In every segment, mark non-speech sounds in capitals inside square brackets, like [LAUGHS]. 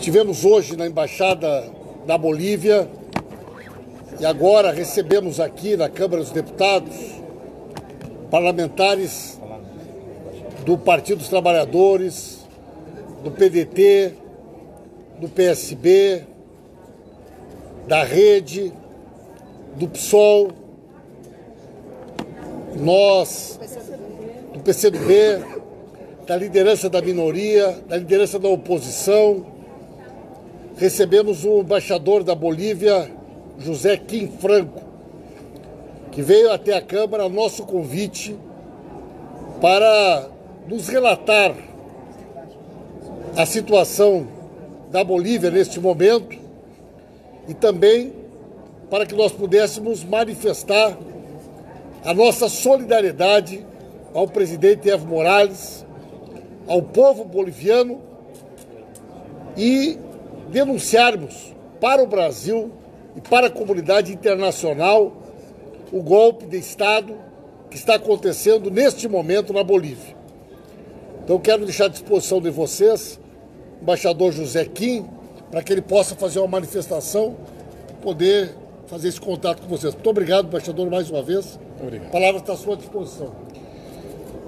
Estivemos hoje na Embaixada da Bolívia e agora recebemos aqui na Câmara dos Deputados parlamentares do Partido dos Trabalhadores, do PDT, do PSB, da Rede, do PSOL, nós, do PCdoB, da liderança da minoria, da liderança da oposição. Recebemos o embaixador da Bolívia, José Kim Franco, que veio até a Câmara a nosso convite para nos relatar a situação da Bolívia neste momento e também para que nós pudéssemos manifestar a nossa solidariedade ao presidente Evo Morales, ao povo boliviano e denunciarmos para o Brasil e para a comunidade internacional o golpe de Estado que está acontecendo neste momento na Bolívia. Então quero deixar à disposição de vocês, embaixador José Kim, para que ele possa fazer uma manifestação, poder fazer esse contato com vocês. Muito obrigado, embaixador, mais uma vez. Obrigado. A palavra está à sua disposição.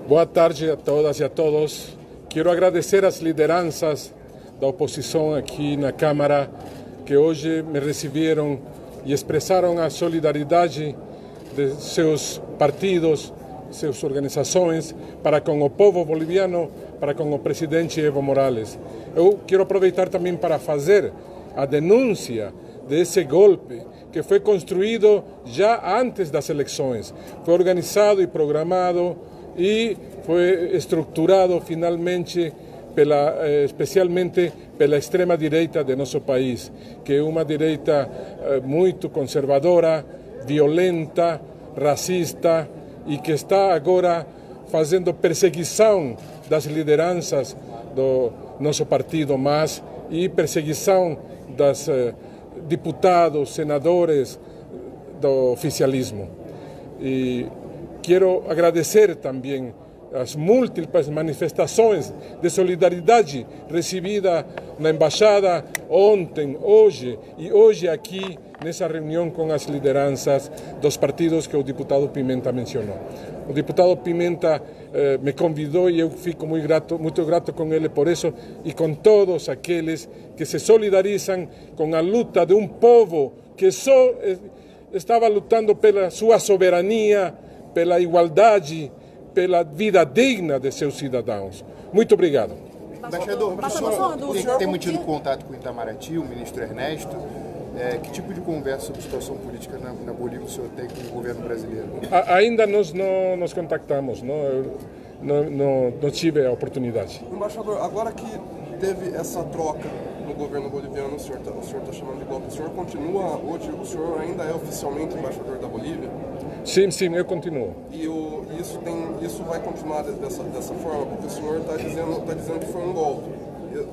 Boa tarde a todas e a todos. Quero agradecer às lideranças da oposição aqui na Câmara que hoje me receberam e expressaram a solidariedade de seus partidos, suas organizações para com o povo boliviano, para com o presidente Evo Morales. Eu quero aproveitar também para fazer a denúncia desse golpe que foi construído já antes das eleições. Foi organizado e programado e foi estruturado finalmente pela, eh, especialmente pela extrema direita de nosso país, que é uma direita eh, muito conservadora, violenta, racista e que está agora fazendo perseguição das lideranças do nosso partido MAS e perseguição das eh, deputados, senadores do oficialismo. E quero agradecer também as múltiplas manifestações de solidariedade recebida na embaixada ontem, hoje e hoje aqui nessa reunião com as lideranças dos partidos que o deputado Pimenta mencionou. O deputado Pimenta eh, me convidou e eu fico muito grato, muito grato com ele por isso e com todos aqueles que se solidarizam com a luta de um povo que só eh, estava lutando pela sua soberania, pela igualdade, pela vida digna de seus cidadãos. Muito obrigado. Embaixador, o senhor tem, tem mantido contato com o Itamaraty, o ministro Ernesto. É, que tipo de conversa sobre situação política na, na, Bolívia o senhor tem com o governo brasileiro? A, ainda nós não nos contactamos, não, eu, não, não, não tive a oportunidade. Embaixador, agora que teve essa troca no governo boliviano, o senhor está tá chamando de golpe, o senhor continua hoje, o senhor ainda é oficialmente embaixador da Bolívia? Sim, sim, eu continuo. E o, isso, tem, isso vai continuar dessa, dessa forma, porque o senhor está dizendo, tá dizendo que foi um golpe.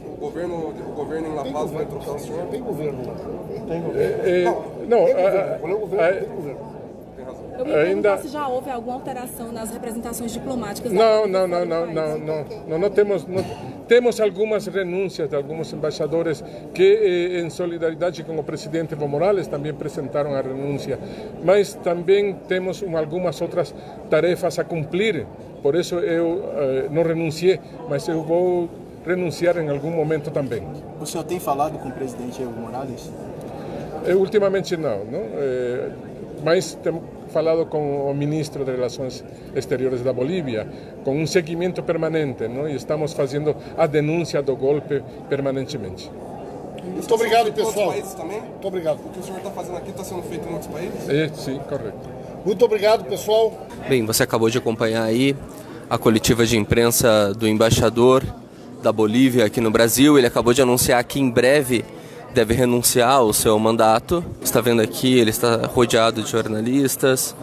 O governo, o governo em La Paz vai trocar o senhor? Tem governo lá. Tem governo. É, é, não, tem governo. Quando é o governo, tem governo. Eu me ainda se já houve alguma alteração nas representações diplomáticas. Não, não, não, não, não, não, não, não temos, não, temos algumas renúncias de alguns embaixadores que, eh, em solidariedade com o presidente Evo Morales, também apresentaram a renúncia, mas também temos algumas outras tarefas a cumprir. Por isso eu eh, não renunciei, mas eu vou renunciar em algum momento também. O senhor tem falado com o presidente Evo Morales? Eu, ultimamente não, não? É, mas temos falado com o ministro de Relações Exteriores da Bolívia, com um seguimento permanente, não? e estamos fazendo a denúncia do golpe permanentemente. Muito obrigado, pessoal. Muito obrigado. O que o senhor está fazendo aqui está sendo feito em outros países? É, sim, correto. Muito obrigado, pessoal. Bem, você acabou de acompanhar aí a coletiva de imprensa do embaixador da Bolívia aqui no Brasil. Ele acabou de anunciar que em breve deve renunciar ao seu mandato. Está vendo aqui, ele está rodeado de jornalistas.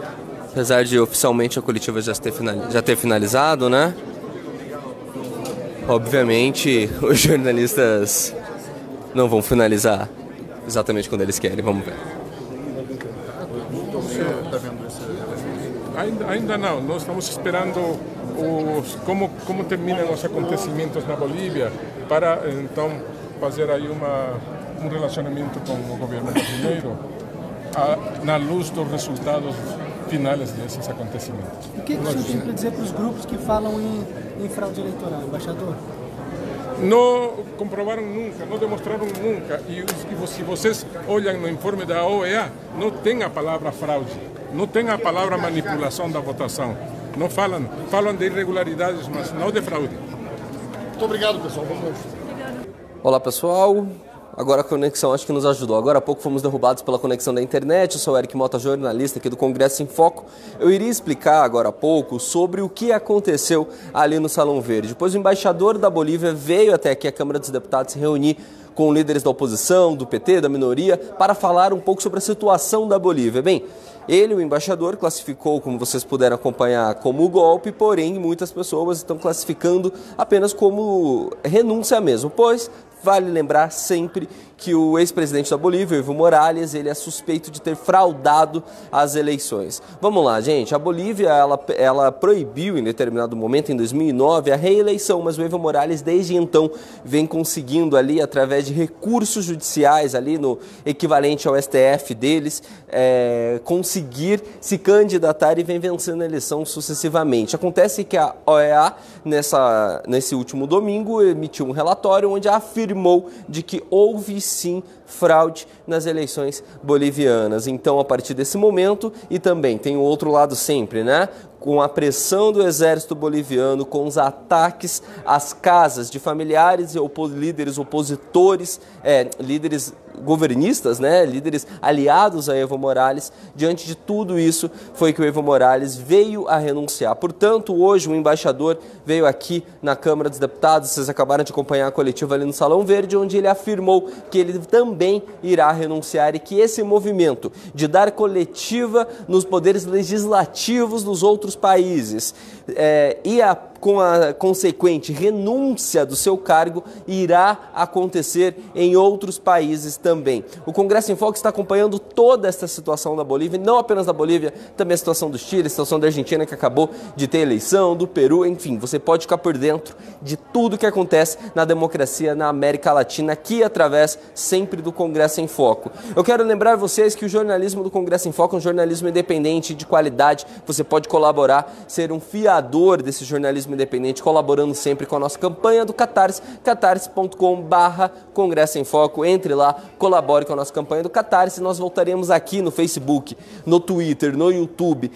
Apesar de oficialmente a coletiva já ter, já ter finalizado, né? Obviamente, [LAUGHS] os jornalistas não vão finalizar exatamente quando eles querem. Vamos ver. Ainda, ainda não. Nós estamos esperando os, como, como terminam os acontecimentos na Bolívia para então fazer aí uma, um relacionamento com o governo brasileiro a, na luz dos resultados finais desses acontecimentos. O que, que o senhor tem para dizer para os grupos que falam em, em fraude eleitoral, embaixador? Não comprovaram nunca, não demonstraram nunca. E, e se vocês olham no informe da OEA, não tem a palavra fraude, não tem a palavra manipulação da votação. Não falam, falam de irregularidades, mas não de fraude. Muito obrigado, pessoal. Olá, pessoal. Agora a conexão acho que nos ajudou. Agora há pouco fomos derrubados pela conexão da internet. Eu sou o Eric Mota, jornalista aqui do Congresso em Foco. Eu iria explicar agora há pouco sobre o que aconteceu ali no Salão Verde. Depois o embaixador da Bolívia veio até aqui a Câmara dos Deputados se reunir com líderes da oposição, do PT, da minoria, para falar um pouco sobre a situação da Bolívia. Bem, ele, o embaixador, classificou, como vocês puderam acompanhar, como golpe, porém muitas pessoas estão classificando apenas como renúncia mesmo, pois Vale lembrar sempre que o ex-presidente da Bolívia, Evo Morales, ele é suspeito de ter fraudado as eleições. Vamos lá, gente. A Bolívia ela, ela proibiu em determinado momento, em 2009, a reeleição, mas o Evo Morales desde então vem conseguindo ali através de recursos judiciais ali no equivalente ao STF deles é, conseguir se candidatar e vem vencendo a eleição sucessivamente. Acontece que a OEA nessa nesse último domingo emitiu um relatório onde afirmou de que houve sim fraude nas eleições bolivianas. Então, a partir desse momento, e também tem o outro lado sempre, né? Com a pressão do exército boliviano, com os ataques às casas de familiares e líderes opositores, é, líderes governistas, né, líderes aliados a Evo Morales. Diante de tudo isso, foi que o Evo Morales veio a renunciar. Portanto, hoje o embaixador veio aqui na Câmara dos Deputados, vocês acabaram de acompanhar a coletiva ali no Salão Verde, onde ele afirmou que ele também irá renunciar e que esse movimento de dar coletiva nos poderes legislativos dos outros países é, e a com a consequente renúncia do seu cargo irá acontecer em outros países também. O Congresso em Foco está acompanhando toda esta situação da Bolívia, não apenas da Bolívia, também a situação do Chile, a situação da Argentina que acabou de ter eleição, do Peru, enfim, você pode ficar por dentro de tudo que acontece na democracia na América Latina, aqui através sempre do Congresso em Foco. Eu quero lembrar vocês que o jornalismo do Congresso em Foco é um jornalismo independente de qualidade, você pode colaborar, ser um fiador desse jornalismo independente, colaborando sempre com a nossa campanha do Catarse, catarse.com Congresso em Foco. Entre lá, colabore com a nossa campanha do Catarse. Nós voltaremos aqui no Facebook, no Twitter, no YouTube,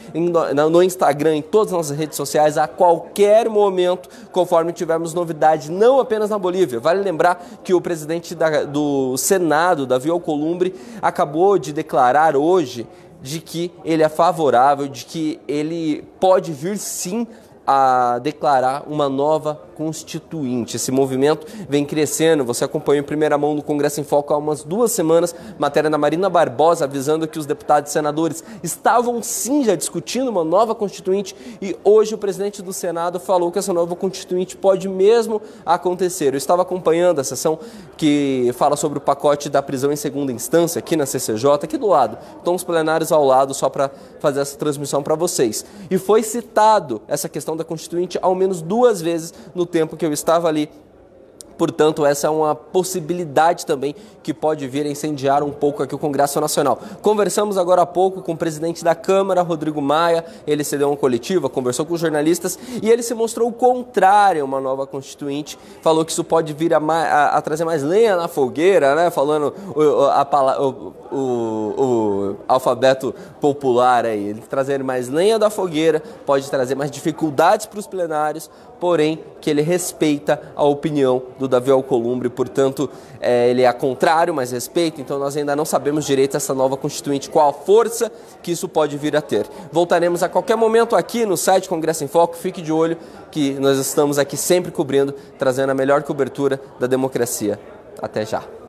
no Instagram, em todas as nossas redes sociais a qualquer momento, conforme tivermos novidades, não apenas na Bolívia. Vale lembrar que o presidente da, do Senado, Davi Alcolumbre, acabou de declarar hoje de que ele é favorável, de que ele pode vir sim a declarar uma nova constituinte. Esse movimento vem crescendo. Você acompanhou em primeira mão no Congresso em Foco há umas duas semanas, matéria da Marina Barbosa avisando que os deputados e senadores estavam sim já discutindo uma nova constituinte e hoje o presidente do Senado falou que essa nova constituinte pode mesmo acontecer. Eu estava acompanhando a sessão que fala sobre o pacote da prisão em segunda instância aqui na CCJ, aqui do lado. Estão os plenários ao lado só para fazer essa transmissão para vocês. E foi citado essa questão da constituinte ao menos duas vezes no tempo que eu estava ali Portanto, essa é uma possibilidade também que pode vir a incendiar um pouco aqui o Congresso Nacional. Conversamos agora há pouco com o presidente da Câmara, Rodrigo Maia. Ele cedeu uma coletiva, conversou com os jornalistas e ele se mostrou contrário a uma nova constituinte. Falou que isso pode vir a, a, a trazer mais lenha na fogueira, né? Falando o, a, o, o, o alfabeto popular aí. Trazer mais lenha da fogueira pode trazer mais dificuldades para os plenários, porém que ele respeita a opinião do Davi Alcolumbre, portanto, é, ele é contrário, mas respeita, então nós ainda não sabemos direito essa nova constituinte, qual a força que isso pode vir a ter. Voltaremos a qualquer momento aqui no site Congresso em Foco, fique de olho que nós estamos aqui sempre cobrindo, trazendo a melhor cobertura da democracia. Até já.